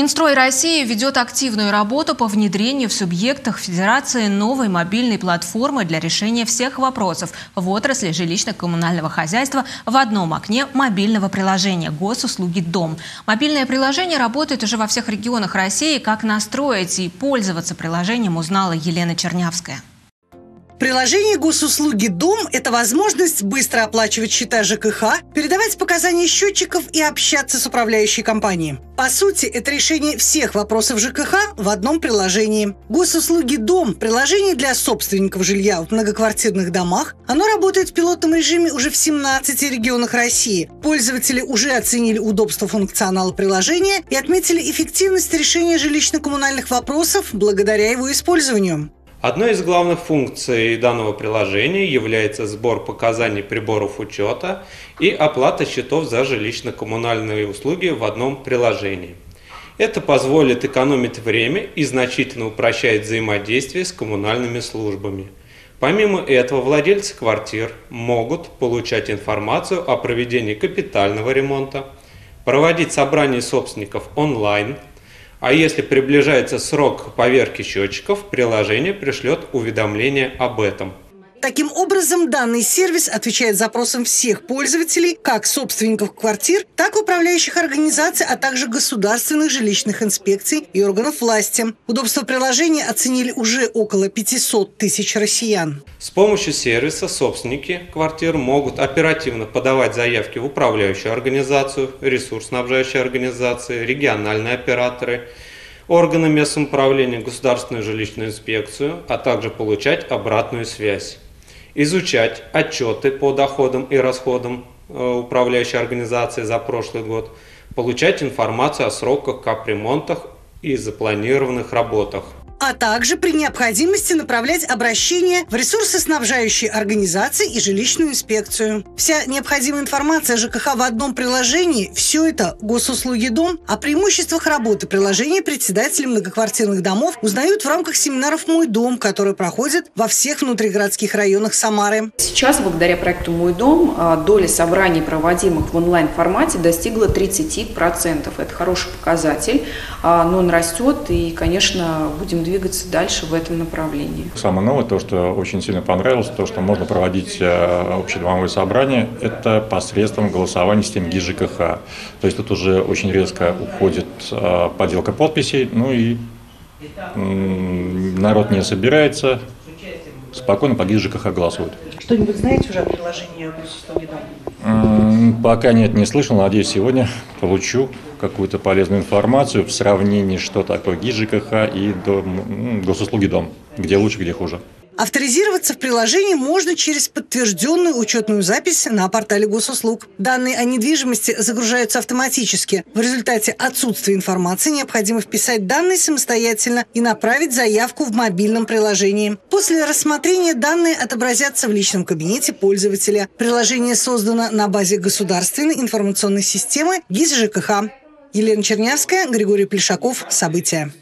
Минстрой России ведет активную работу по внедрению в субъектах Федерации новой мобильной платформы для решения всех вопросов в отрасли жилищно-коммунального хозяйства в одном окне мобильного приложения «Госуслуги Дом». Мобильное приложение работает уже во всех регионах России. Как настроить и пользоваться приложением, узнала Елена Чернявская. Приложение госуслуги «Дом» – это возможность быстро оплачивать счета ЖКХ, передавать показания счетчиков и общаться с управляющей компанией. По сути, это решение всех вопросов ЖКХ в одном приложении. Госуслуги «Дом» – приложение для собственников жилья в многоквартирных домах. Оно работает в пилотном режиме уже в 17 регионах России. Пользователи уже оценили удобство функционала приложения и отметили эффективность решения жилищно-коммунальных вопросов благодаря его использованию. Одной из главных функций данного приложения является сбор показаний приборов учета и оплата счетов за жилищно-коммунальные услуги в одном приложении. Это позволит экономить время и значительно упрощает взаимодействие с коммунальными службами. Помимо этого, владельцы квартир могут получать информацию о проведении капитального ремонта, проводить собрания собственников онлайн – а если приближается срок поверки счетчиков, приложение пришлет уведомление об этом. Таким образом, данный сервис отвечает запросам всех пользователей, как собственников квартир, так и управляющих организаций, а также государственных жилищных инспекций и органов власти. Удобство приложения оценили уже около 500 тысяч россиян. С помощью сервиса собственники квартир могут оперативно подавать заявки в управляющую организацию, ресурсснабжающие организации, региональные операторы, органы местного управления, государственную жилищную инспекцию, а также получать обратную связь изучать отчеты по доходам и расходам э, управляющей организации за прошлый год, получать информацию о сроках капремонтах и запланированных работах а также при необходимости направлять обращения в ресурсоснабжающие организации и жилищную инспекцию. Вся необходимая информация ЖКХ в одном приложении – все это госуслуги «Дом». О преимуществах работы приложения председатели многоквартирных домов узнают в рамках семинаров «Мой дом», которые проходят во всех внутригородских районах Самары. Сейчас, благодаря проекту «Мой дом», а, доля собраний, проводимых в онлайн-формате, достигла 30%. Это хороший показатель, а, но он растет, и, конечно, будем двигаться дальше в этом направлении. Самое новое, то, что очень сильно понравилось, то, что можно проводить э, общедомовое собрание, это посредством голосования системы ГИС ЖКХ. То есть тут уже очень резко уходит э, подделка подписей, ну и народ не собирается, спокойно по ГИС ЖКХ голосует. Что-нибудь знаете уже о приложении госуслуги Пока нет, не слышал. Надеюсь, сегодня получу какую-то полезную информацию в сравнении, что такое ГИС ЖКХ и дом, госуслуги дом, где лучше, где хуже. Авторизироваться в приложении можно через подтвержденную учетную запись на портале госуслуг. Данные о недвижимости загружаются автоматически. В результате отсутствия информации необходимо вписать данные самостоятельно и направить заявку в мобильном приложении. После рассмотрения данные отобразятся в личном кабинете пользователя. Приложение создано на базе государственной информационной системы ГИС ЖКХ. Елена Чернявская, Григорий Плешаков. События.